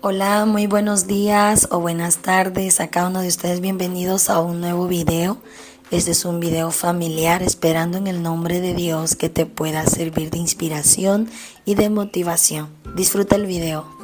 Hola, muy buenos días o buenas tardes a cada uno de ustedes. Bienvenidos a un nuevo video. Este es un video familiar esperando en el nombre de Dios que te pueda servir de inspiración y de motivación. Disfruta el video.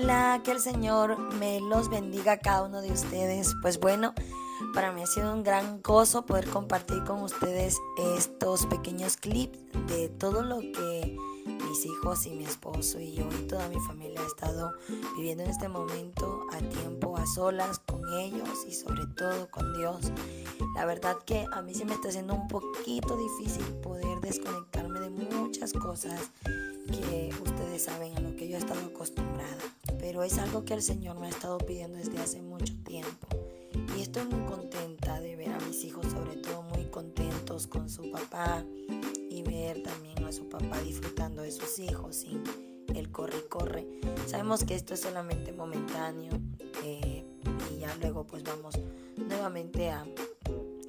Hola, que el Señor me los bendiga a cada uno de ustedes. Pues bueno, para mí ha sido un gran gozo poder compartir con ustedes estos pequeños clips de todo lo que mis hijos y mi esposo y yo y toda mi familia ha estado viviendo en este momento a tiempo, a solas con ellos y sobre todo con Dios. La verdad que a mí se me está haciendo un poquito difícil poder desconectarme de muchas cosas que ustedes saben a lo que yo he estado acostumbrada pero es algo que el Señor me ha estado pidiendo desde hace mucho tiempo. Y estoy muy contenta de ver a mis hijos, sobre todo muy contentos con su papá y ver también a su papá disfrutando de sus hijos sin el corre corre. Sabemos que esto es solamente momentáneo eh, y ya luego pues vamos nuevamente a,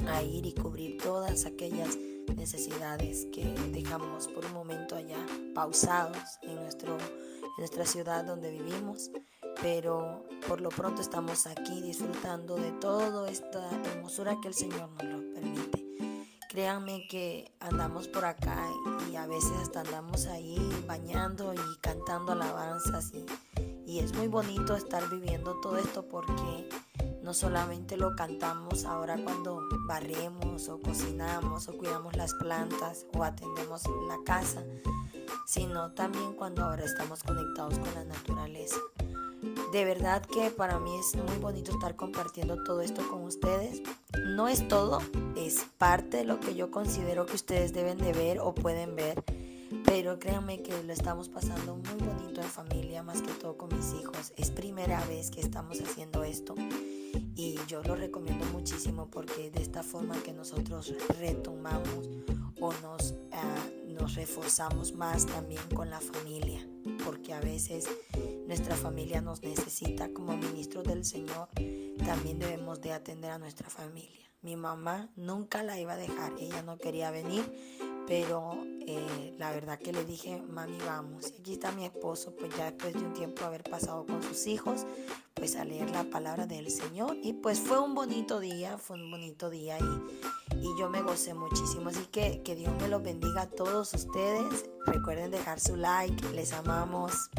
a ir y cubrir todas aquellas necesidades que dejamos por un momento allá pausados en nuestro nuestra ciudad donde vivimos, pero por lo pronto estamos aquí disfrutando de toda esta hermosura que el Señor nos lo permite. Créanme que andamos por acá y a veces hasta andamos ahí bañando y cantando alabanzas y, y es muy bonito estar viviendo todo esto porque no solamente lo cantamos ahora cuando barremos o cocinamos o cuidamos las plantas o atendemos la casa, sino también cuando ahora estamos conectados con la naturaleza. De verdad que para mí es muy bonito estar compartiendo todo esto con ustedes. No es todo, es parte de lo que yo considero que ustedes deben de ver o pueden ver. Pero créanme que lo estamos pasando muy bonito en familia, más que todo con mis hijos. Es primera vez que estamos haciendo esto y yo lo recomiendo muchísimo porque de esta forma que nosotros retomamos o nos ah, nos reforzamos más también con la familia, porque a veces nuestra familia nos necesita como ministros del Señor, también debemos de atender a nuestra familia. Mi mamá nunca la iba a dejar, ella no quería venir, pero eh, la verdad que le dije, mami, vamos. Aquí está mi esposo, pues ya después de un tiempo haber pasado con sus hijos, pues a leer la palabra del Señor. Y pues fue un bonito día, fue un bonito día y y yo me gocé muchísimo. Así que que Dios me los bendiga a todos ustedes. Recuerden dejar su like. Les amamos.